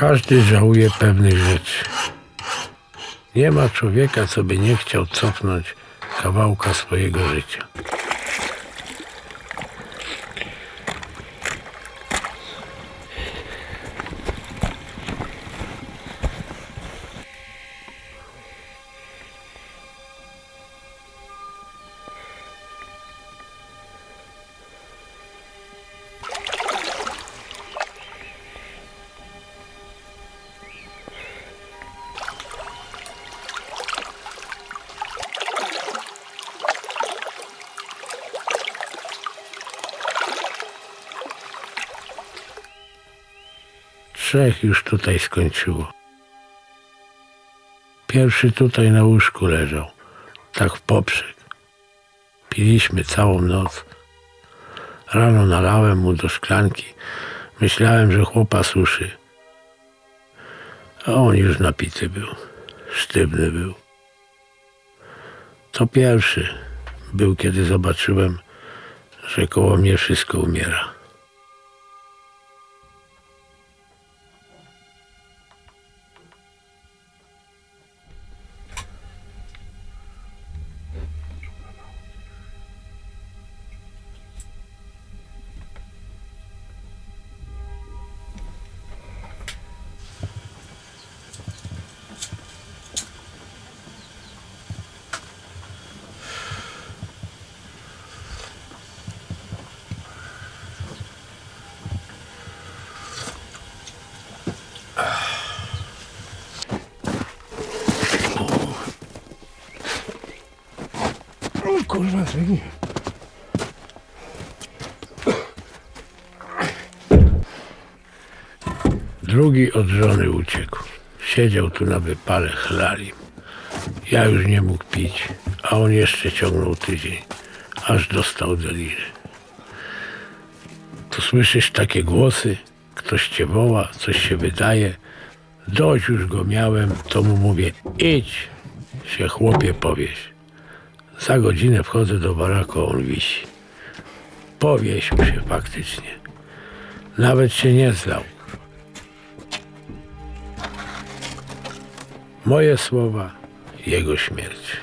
Każdy żałuje pewnych rzeczy. Nie ma człowieka, co by nie chciał cofnąć kawałka swojego życia. Trzech już tutaj skończyło. Pierwszy tutaj na łóżku leżał, tak w poprzek. Piliśmy całą noc. Rano nalałem mu do szklanki. Myślałem, że chłopa suszy. A on już napity był. Sztywny był. To pierwszy był, kiedy zobaczyłem, że koło mnie wszystko umiera. Kurwa, zmieni. Drugi od żony uciekł. Siedział tu na wypale chlalim. Ja już nie mógł pić, a on jeszcze ciągnął tydzień, aż dostał deliry. To słyszysz takie głosy, ktoś cię woła, coś się wydaje. Dość już go miałem, to mu mówię, idź, się chłopie powieś. Za godzinę wchodzę do baraku, on wisi. Powiesił się faktycznie. Nawet się nie zlał. Moje słowa, jego śmierć.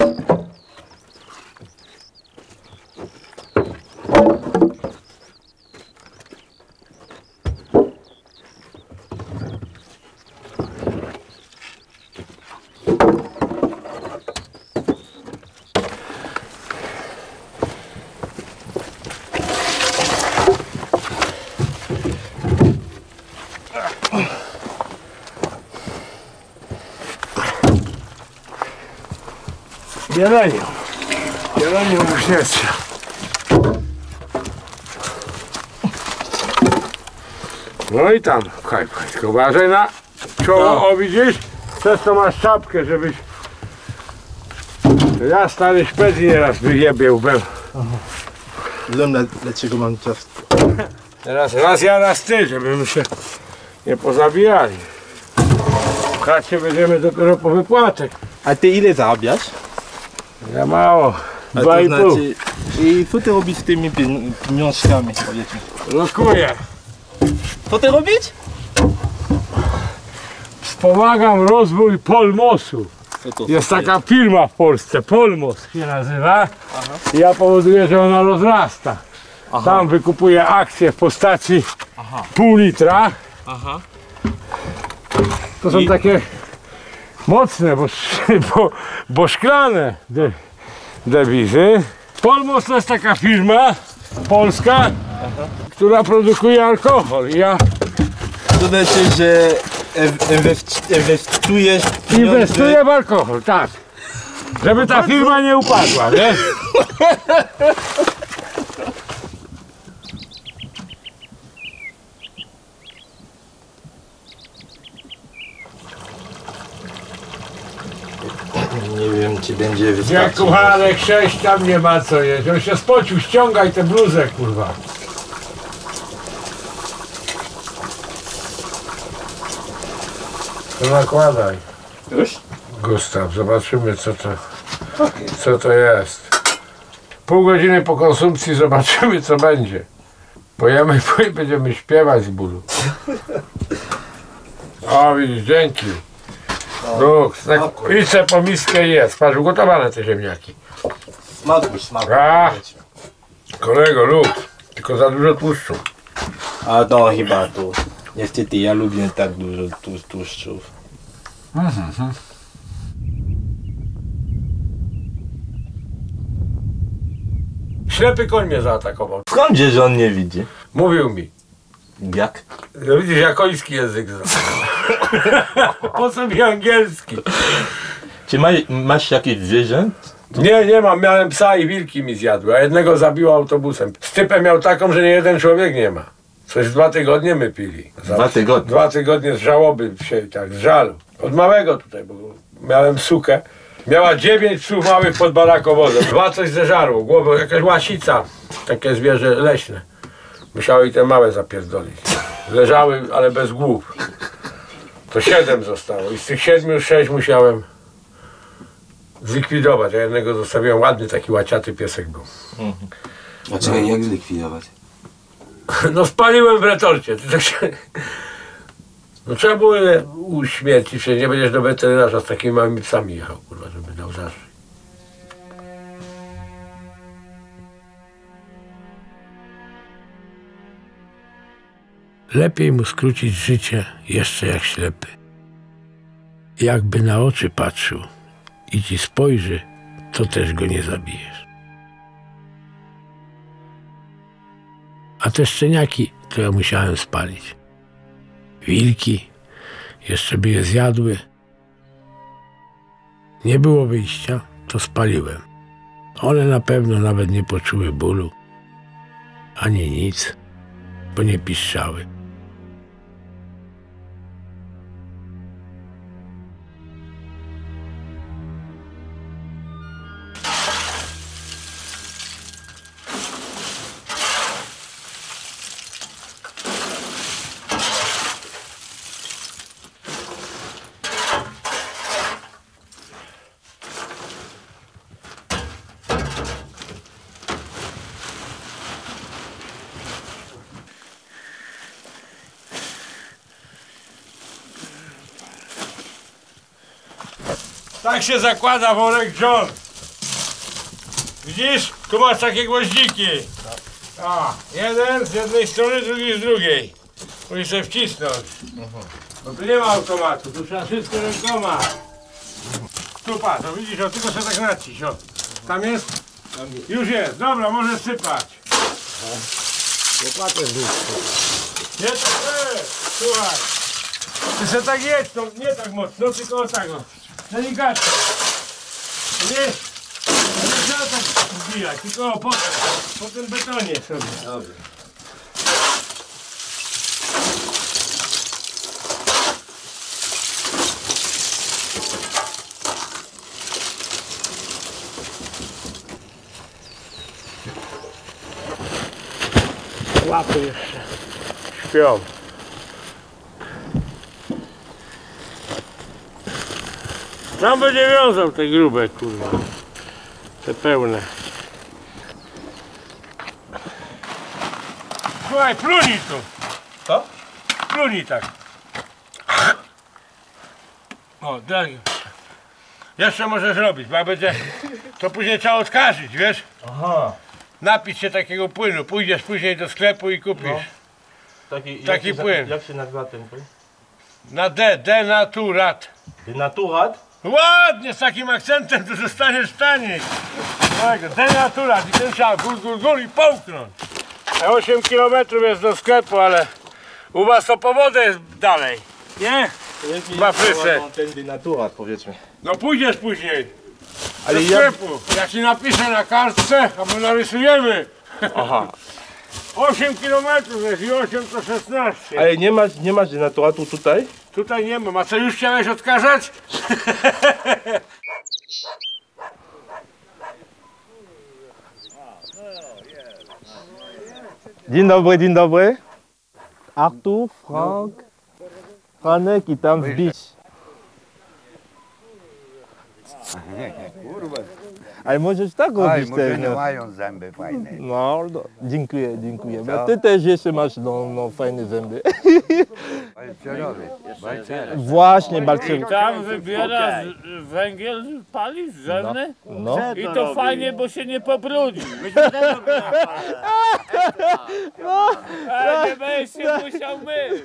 Oh. Już nie trzeba. No i tam, pchaj, pchaj. Tylko uważaj na czoło, o widzisz? Przez to masz czapkę, żebyś... Ja stary szpedzi nieraz wyjebie łbem. Wiem dla, dlaczego mam czas. Teraz raz ja, raz ty, żebyśmy się nie pozabijali. Pchać się będziemy dopiero po wypłatek. A ty ile zarabiasz? Za mało. A Dwa to i pół. znaczy, i co ty robisz z tymi pien- pieniążkami? Powiedz mi. Lokuję. Co ty robisz? Wspomagam rozwój Polmosu. Co to Jest taka firma w Polsce, Polmos się nazywa. I ja powoduję, że ona rozrasta. Tam wykupuję akcje w postaci pół litra. Aha. To są I- takie mocne, bo, bo, bo szklane de, dewizy. Polmos to jest taka firma polska, która produkuje alkohol. Ja To znaczy, że inwestujesz pieniądze- inwestuję w alkohol, tak. Żeby ta firma nie upadła? Nie czy będzie Nie wystarczy. kuchanek, sześć tam nie ma co jeść. On się spocił, ściągaj tę bluzę, kurwa. To nakładaj. Już? Gustaw, zobaczymy co to, co to jest. Pół godziny po konsumpcji zobaczymy co będzie. Pojemy i będziemy śpiewać z bólu. O widzisz, dzięki. Lux, tak, idź se po miskę jest. Patrz, ugotowane te ziemniaki. Smakuj, smakuj. A. Kolego, Lux, tylko za dużo tłuszczu. A to chyba tu. Niestety ja lubię tak dużo tu, tłuszczów. Ślepy koń mnie zaatakował. Skąd że on nie widzi? Mówił mi. Jak? No widzisz, jakoński język znał. Po mi angielski? Czy ma, masz jakieś zwierzę? Nie, nie mam. Miałem psa i wilki mi zjadły, a jednego zabiło autobusem. Stypę miał taką, że nie jeden człowiek nie ma. Coś dwa tygodnie my pili. Za- Dwa tygodnie? Dwa tygodnie z żałoby się, tak, z żalu. Od małego tutaj, bo miałem sukę. Miała dziewięć psów małych pod barakowozem. Dwa coś zeżarło, głowę, jakaś łasica. Takie zwierzę leśne. Musiały i te małe zapierdolić. Leżały, ale bez głów. To siedem zostało i z tych siedmiu sześć musiałem zlikwidować, a jednego zostawiłem ładny, taki łaciaty piesek był. A czekaj, jak zlikwidować? No spaliłem w retorcie. To tak. No trzeba było uśmiercić, przecież nie będziesz do weterynarza z takimi małymi psami jechał, kurwa, żeby dał. Lepiej mu skrócić życie jeszcze jak ślepy. Jakby na oczy patrzył i ci spojrzy, to też go nie zabijesz. A te szczeniaki to ja musiałem spalić. Wilki jeszcze by je zjadły. Nie było wyjścia, to spaliłem. One na pewno nawet nie poczuły bólu, ani nic, bo nie piszczały. Tak się zakłada worek John. Widzisz? Tu masz takie gwoździki. A, jeden z jednej strony, drugi z drugiej. Musisz sobie wcisnąć. Bo tu nie ma automatu, tu trzeba wszystko rękoma. Tu patrz, no widzisz, o tylko sobie tak naciś, o. Tam jest? Już jest, dobra, możesz sypać. Łopatę Nie, to e, słuchaj. Ty se tak jedź, no nie tak mocno, tylko o tak o. Delikatnie. Nie, nie trzeba tak wbijać, tylko o, po, po tym betonie sobie. Dobrze. Łapy jeszcze śpią. Tam będzie wiązał te grube, kurwa. Te pełne. Słuchaj, plunij tu. Co? Plunij tak. O, daj. Jeszcze możesz robić, bo będzie, to później trzeba odkażyć, wiesz? Aha. Napić się takiego płynu, pójdziesz później do sklepu i kupisz. No. Taki, Taki jak się, płyn. Jak się nazywa ten płyn? Na D, denaturat. Denaturat? Ładnie, z takim akcentem to zostaniesz taniej. Tego, denaturat i ten trzeba gul, gul, gul i połknąć. 8 km jest do sklepu, ale u was to po wodę jest dalej. Nie? W Afryce. Ten denaturat powiedzmy. No pójdziesz później. Ale do ja... sklepu. Ja ci napiszę na kartce, albo narysujemy. Aha. 8 kilometrów jest i 8 to 16. Ale nie masz, nie masz denaturatu tutaj? Tutaj nie mam. A co już chciałeś odkażać? Dzień dobry, dzień dobry. Artur, Frank, Franek i tam wbić. Kurwa. Ale możesz tak robić też. nie No, mają zęby fajne. no, no dziękuję, dziękuję. Bo Co? ty też jeszcze masz no, no, fajne zęby. Balcerowy. Balcer. Właśnie, Balcer. Tam wybiera z, węgiel, pali zemny No. i to fajnie, bo się nie pobrudzi. Ale nie będziesz się musiał myć.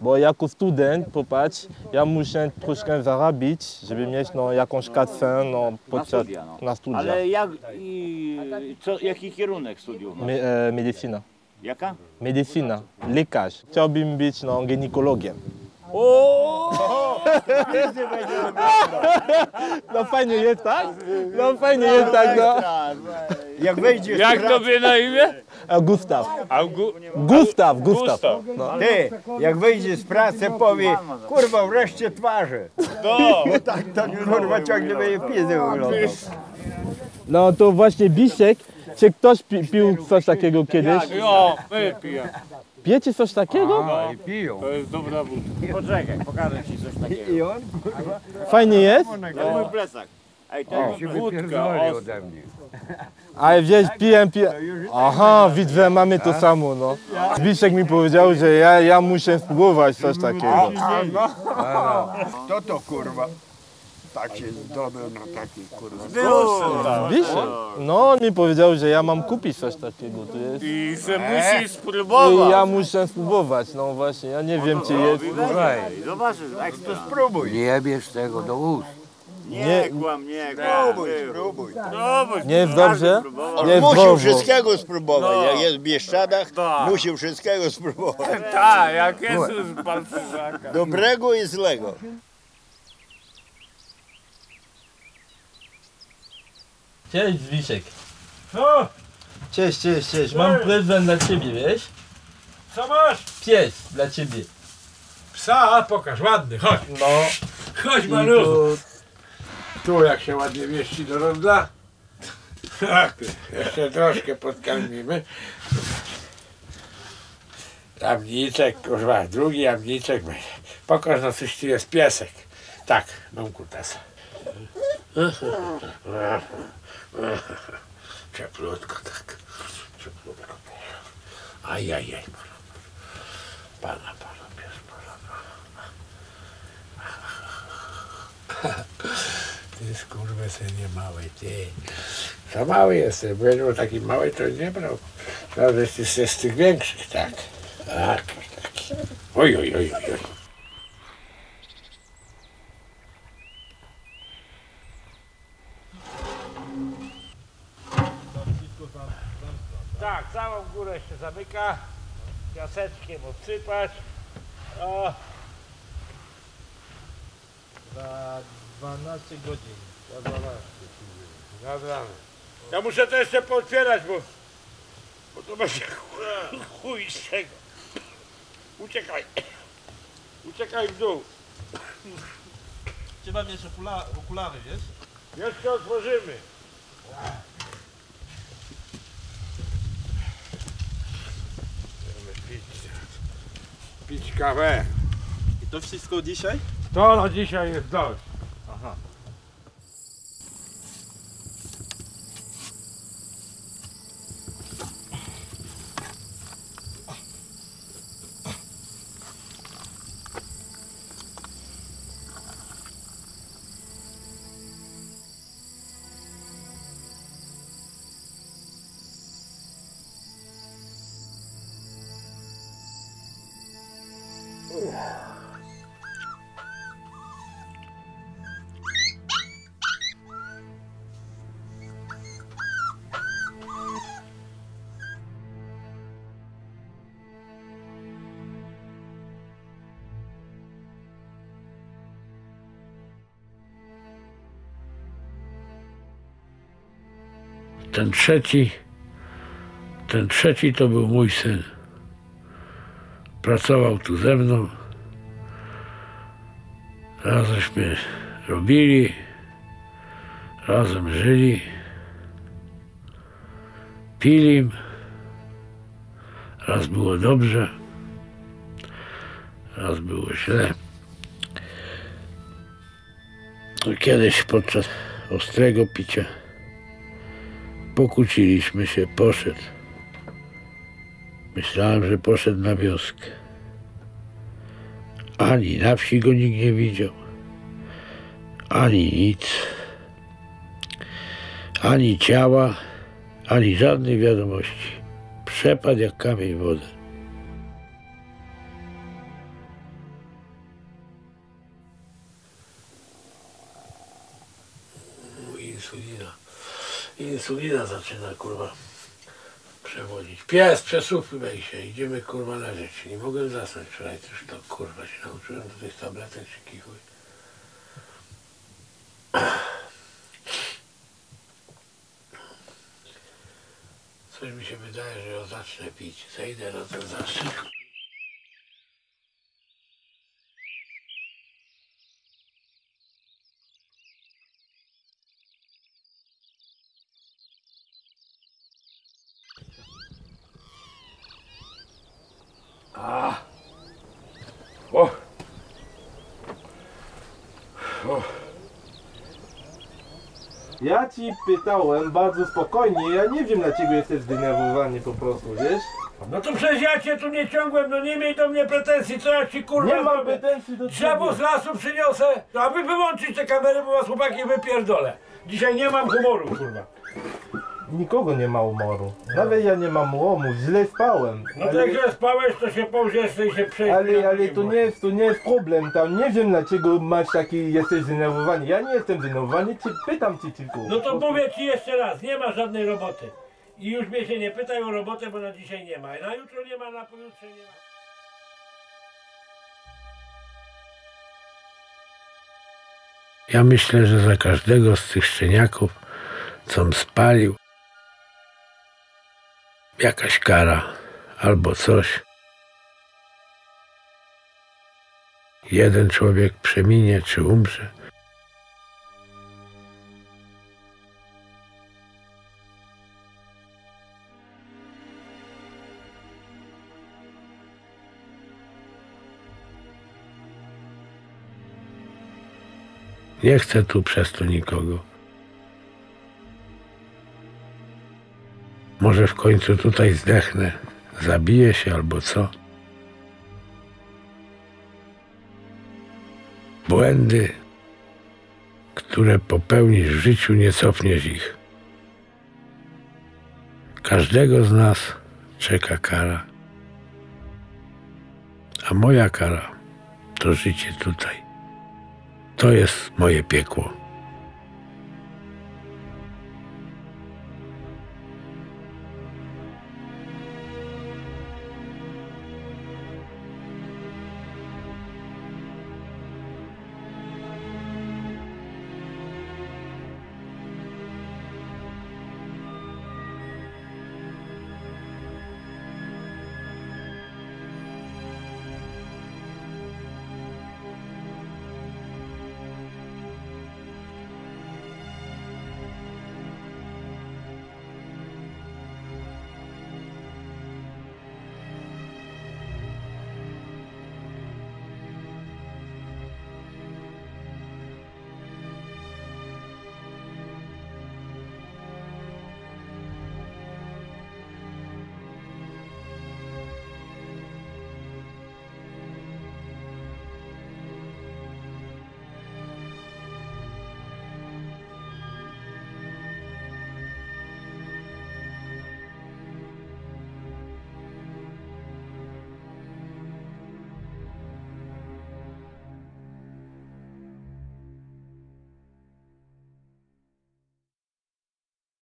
Bo jako student, popatrz, ja muszę troszkę zarabić, żeby mieć no, jakąś kasę no, podczas, studia, no. na studia. Ale jak i co, jaki kierunek studiów masz? Me, e, medycyna. Jaka? Medycyna, lekarz. Chciałbym być no, ginekologiem. O! No fajnie jest, tak? No fajnie jest, tak, no. Jak wejdziesz Jak tobie na imię? A Gustaw. Augu... Gustaw, Gustaw. Gustaw. No. ty, jak wyjdzie z pracy, powie, kurwa, wreszcie twarzy. No. Tak, tak, kurwa, ciągle będzie pizdy wyglądał. no to właśnie Bisiek, czy ktoś pi, pił coś takiego kiedyś? Jo, wypij. Pijecie coś takiego? A, i piją. To jest dobra wódka. Poczekaj, pokażę ci coś takiego. I on, Fajnie jest? To mój plecak. Ej, to jest się wódka, ode mnie. Ale wiesz, piję, piję. Aha, widzę, mamy to samo, no. Zbisiek mi powiedział, że ja, ja muszę spróbować coś takiego. a no, to to kurwa. Tak jest dobry na taki kurwa. Zbisiek? No, on mi powiedział, że ja mam kupić coś takiego, to jest. I se musisz I spróbować. ja muszę spróbować, no właśnie, ja nie wiem czy jest. Zobaczysz, ekstra. Spróbuj. Nie bierz tego do ust. Nie, Nie- kłam, nie, kłam. Spróbuj, spróbuj. Spróbuj. Nie jest dobrze? Nie jest Musi zdrowo. wszystkiego spróbować. No. Jak jest w Bieszczadach, Tak. musi wszystkiego spróbować. Tak, jak Jezus z Balcyzaka. Dobrego i złego. Cześć Zbisiek. Co? Cześć, cześć, cześć. Mam prezent dla ciebie, wiesz? Co masz? Pies dla ciebie. Psa, pokaż, ładny, chodź. No. Chodź I to... Tu jak się ładnie mieści do ronda. Jeszcze troszkę podkarmimy. Jamniczek, kurwa, drugi jamniczek. Pokaż no coś tu jest piesek. Tak, mam kutasa. Cieplutko tak. Cieplutko. Ajajaj. Pana, pana, pies, pana. Ty skurwysynie mały, ty. Za mały jestem, bo jakbym taki mały to nie brał. Że ty z, tych większych, tak. Tak, taki. Oj, oj, oj, oj. Tak, całą górę się zamyka. Piaseczkiem obsypać. O, Za 12 godzin. Za 12. Dobra. Ja muszę to jeszcze pootwierać, bo, bo to będzie chuj- chuj z tego. Uciekaj. Uciekaj w dół. Trzeba mieć okula okulary, wiesz? Jeszcze otworzymy. Będziemy pić, pić kawę. I to wszystko dzisiaj? To na dzisiaj jest dość. Ten trzeci, ten trzeci to był mój syn. Pracował tu ze mną. Razemśmy robili, razem żyli, pili. Raz było dobrze, raz było źle. Kiedyś podczas ostrego picia pokłóciliśmy się, poszedł. Myślałem, że poszedł na wioskę. Ani na wsi go nikt nie widział, ani nic, ani ciała, ani żadnej wiadomości. Przepadł jak kamień w wodę. Insulina. Insulina zaczyna kurwa przewodzić. Pies, przesuwaj się, idziemy kurwa leżeć. Nie mogłem zasnąć wczoraj, też to kurwa się nauczyłem do tych tabletek czy kichuj. Coś mi się wydaje, że ja zacznę pić. Zejdę na ten zastrzyk. O. Ja ci pytałem bardzo spokojnie, ja nie wiem dlaczego jesteś zdenerwowany po prostu, wiesz? No to przecież ja cię tu nie ciągłem, no nie miej do mnie pretensji, co ja ci kurwa Nie mam zrobię? pretensji do Drzewo ciebie. z lasu przyniosę, no aby wyłączyć te kamery, bo was chłopaki wypierdolę. Dzisiaj nie mam humoru, kurwa. Nikogo nie ma umoru. Nawet ja nie mam łomu, źle spałem. No to jak źle spałeś, to się połżesz i się przejść. Ale, ale to nie jest, to nie jest problem tam, nie wiem dlaczego masz taki, jesteś zdenerwowany. Ja nie jestem zdenerwowany, ci, pytam ci tylko. No to mówię ci jeszcze raz, nie ma żadnej roboty. I już mnie się nie pytaj o robotę, bo na dzisiaj nie ma. Na jutro nie ma, na pojutrze nie ma. Ja myślę, że za każdego z tych szczeniaków, co spalił, jakaś kara albo coś. Jeden człowiek przeminie czy umrze. Nie chcę tu przez to nikogo. Może w końcu tutaj zdechnę, zabiję się albo co. Błędy, które popełnisz w życiu, nie cofniesz ich. Każdego z nas czeka kara. A moja kara to życie tutaj. To jest moje piekło.